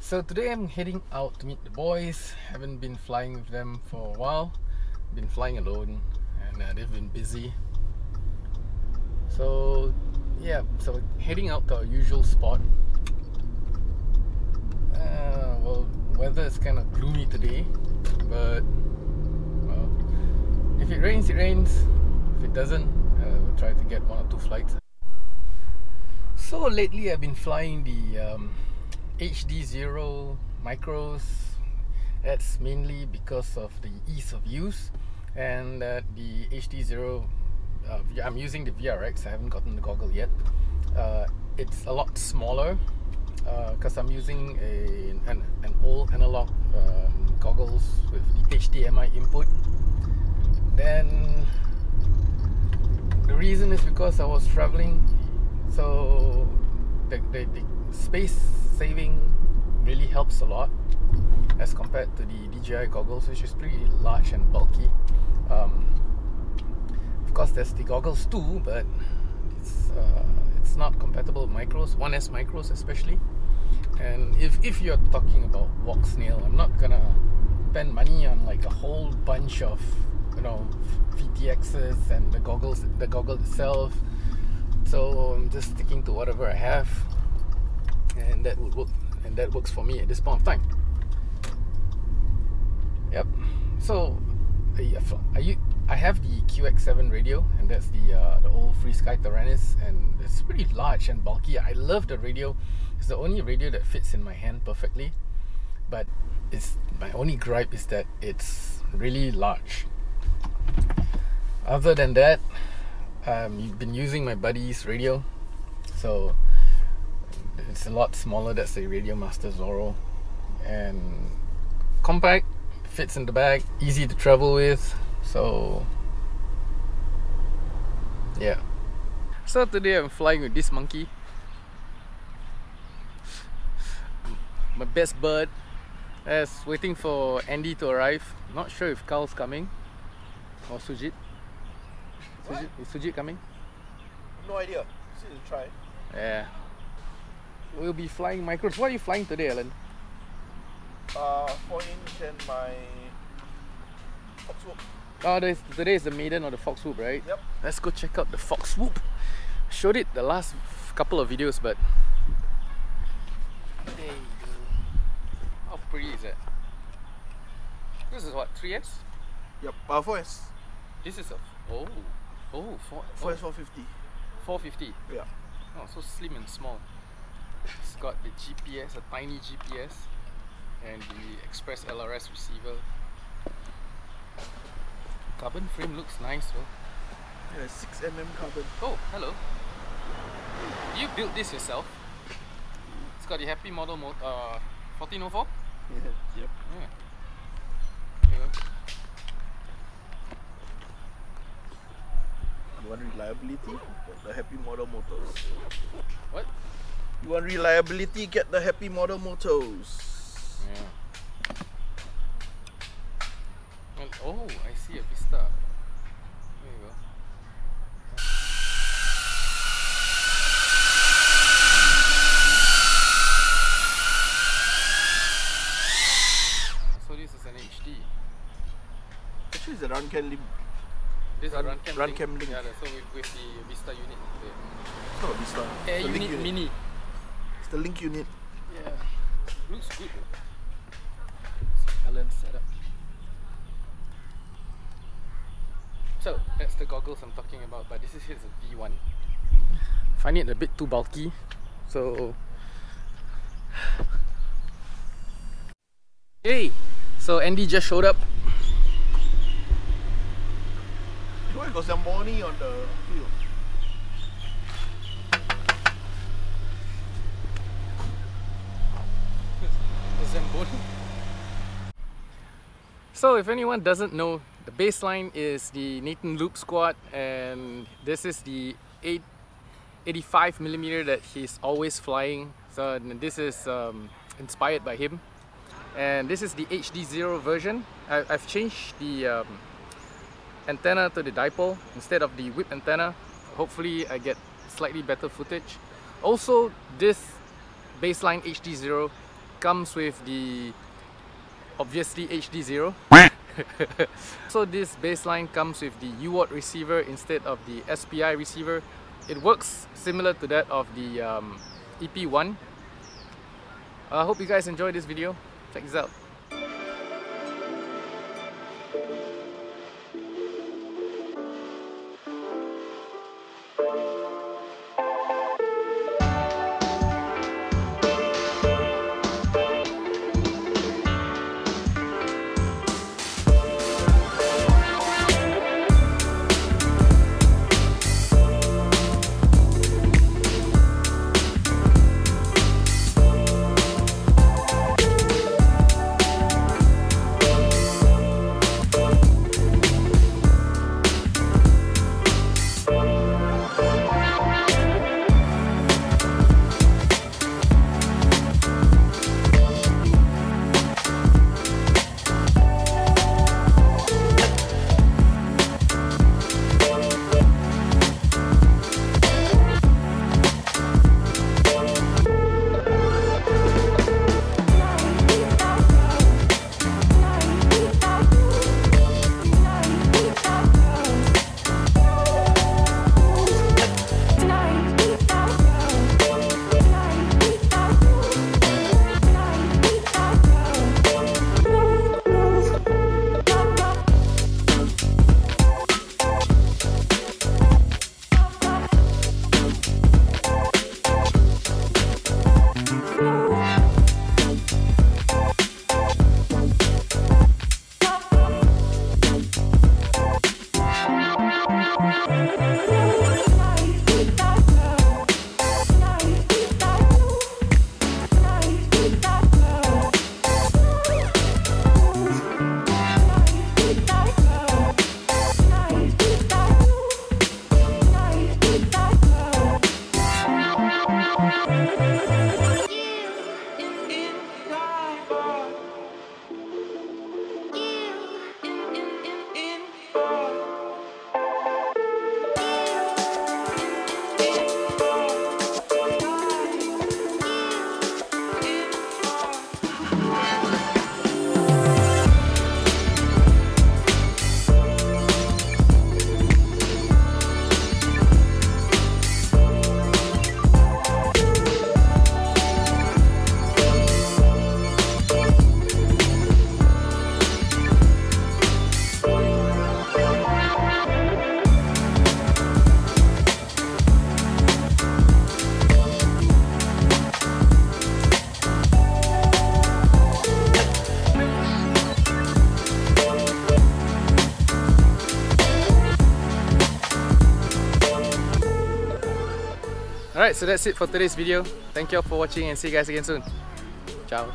So today I'm heading out to meet the boys. Haven't been flying with them for a while. Been flying alone and uh, they've been busy. So yeah, so heading out to our usual spot. Uh, well, weather is kind of gloomy today, but well, if it rains, it rains. If it doesn't, uh, we'll try to get one or two flights. So lately, I've been flying the um, HDZero micros. That's mainly because of the ease of use and the HDZero. Uh, I'm using the VRX. I haven't gotten the goggle yet. Uh, it's a lot smaller because uh, I'm using a, an, an old analog um, goggles with the HDMI input. Then the reason is because I was traveling, so the, the, the space saving really helps a lot as compared to the DJI goggles, which is pretty large and bulky. Um, of course, there's the goggles too, but it's uh, it's not compatible with micros, 1S micros especially. And if if you're talking about Walksnail, I'm not gonna spend money on like a whole bunch of you know VTXs and the goggles, the goggle itself. So I'm just sticking to whatever I have and that would work and that works for me at this point of time. Yep so I, I have the QX7 radio and that's the uh, the old FrSky Taranis and it's pretty large and bulky. I love the radio. It's the only radio that fits in my hand perfectly but it's my only gripe is that it's really large. Other than that um, you've been using my buddy's radio so it's a lot smaller. That's the RadioMaster Zorro. And compact fits in the bag easy to travel with. So yeah. So today I'm flying with this monkey. My best bird as waiting for Andy to arrive. Not sure if Carl's coming or Sujit. Sujit, is Sujit coming? No idea. See try. Yeah we'll be flying micros. What are you flying today, Alan? Uh, 4 inch and my Fox Swoop. Oh, today is the maiden or the Fox Swoop, right? Yep. Let's go check out the Fox Swoop. Showed it the last couple of videos, but there you go. How pretty is that? This is what 3S? Yep. Uh, 4S. This is a oh oh 4 4S 450. 450. Yeah. Oh, so slim and small. It's got the GPS, a tiny GPS, and the ExpressLRS receiver. Carbon frame looks nice though. Yeah, 6mm carbon. Oh, hello. You built this yourself? It's got the Happymodel mo uh, 1404? Yeah. Yep. Yeah. You want reliability? The Happymodel motors. What? You want reliability? Get the Happymodel motors. Yeah. Well, oh, I see a Vista. There you go. So this is an HD. Actually, it's a RunCam Link. This Run- is a run cam run link. cam link. Yeah, so with, with the Vista unit. there. It's not a Vista. Air unit, unit. mini. It's the link unit. Yeah. Looks good. Alan setup. So that's the goggles I'm talking about, but this is his V1. Find it a bit too bulky, so Hey! So Andy just showed up. Why got Zamboni on the field? the Zamboni. So if anyone doesn't know, the Bassline is the Nathan Loopz quad and this is the 8, 85 millimeter that he's always flying. So this is um, inspired by him. And this is the HDZero version. I, I've changed the um, antenna to the dipole instead of the whip antenna. Hopefully I get slightly better footage. Also, this Bassline HDZero comes with the obviously HDZero so this Bassline comes with the UART receiver instead of the SPI receiver. It works similar to that of the um, EP1 I hope you guys enjoyed this video. Check this out Alright, so that's it for today's video. Thank you all for watching and see you guys again soon. Ciao.